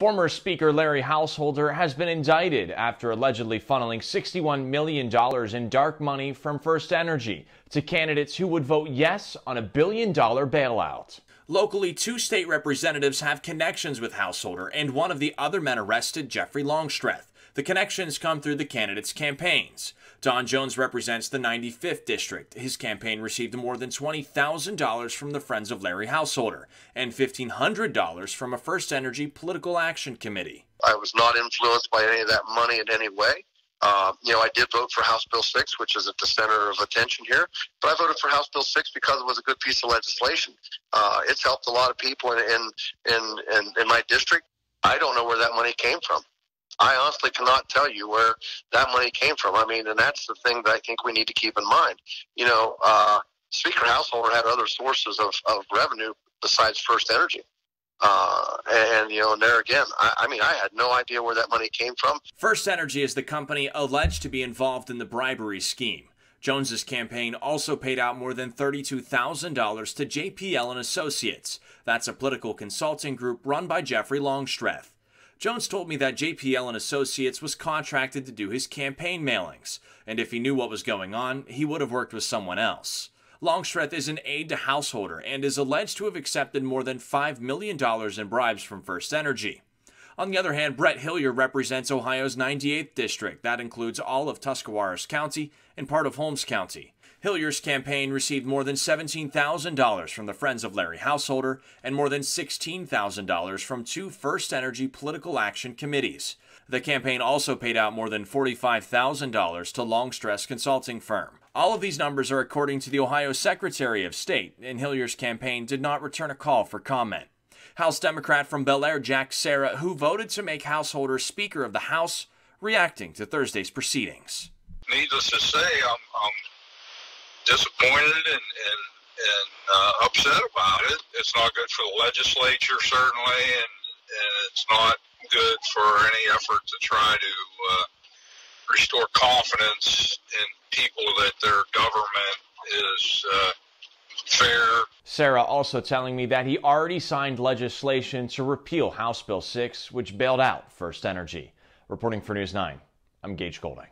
Former Speaker Larry Householder has been indicted after allegedly funneling $61 million in dark money from First Energy to candidates who would vote yes on a billion dollar bailout. Locally, two state representatives have connections with Householder, and one of the other men arrested, Jeffrey Longstreth. The connections come through the candidates' campaigns. Don Jones represents the 95th District. His campaign received more than $20,000 from the Friends of Larry Householder and $1,500 from a First Energy Political Action Committee. I was not influenced by any of that money in any way. Uh, you know, I did vote for House Bill 6, which is at the center of attention here, but I voted for House Bill 6 because it was a good piece of legislation. Uh, it's helped a lot of people in, in, in, in, in my district. I don't know where that money came from. I honestly cannot tell you where that money came from. I mean, and that's the thing that I think we need to keep in mind. You know, uh, Speaker Householder had other sources of, of revenue besides First Energy. Uh, and, you know, and there again, I, I, mean, I had no idea where that money came from. First Energy is the company alleged to be involved in the bribery scheme. Jones's campaign also paid out more than $32,000 to JPL and Associates. That's a political consulting group run by Jeffrey Longstreth. Jones told me that JPL and Associates was contracted to do his campaign mailings, and if he knew what was going on, he would have worked with someone else. Longstreth is an aide to Householder and is alleged to have accepted more than $5 million in bribes from First Energy. On the other hand, Brett Hillyer represents Ohio's 98th district. That includes all of Tuscarawas County and part of Holmes County. Hillyer's campaign received more than $17,000 from the Friends of Larry Householder and more than $16,000 from two First Energy political action committees. The campaign also paid out more than $45,000 to Longstreth Consulting Firm. All of these numbers are according to the Ohio Secretary of State, and Hillyer's campaign did not return a call for comment. House Democrat from Bellaire Jack Cera, who voted to make Householder Speaker of the House, reacting to Thursday's proceedings. Needless to say, I'm, I'm disappointed and, and, and uh, upset about it. It's not good for the legislature, certainly, and, and it's not good for any effort to try to uh, restore confidence in people that their government is uh, fair. Cera also telling me that he already signed legislation to repeal House Bill 6, which bailed out First Energy. Reporting for News 9, I'm Gage Goulding.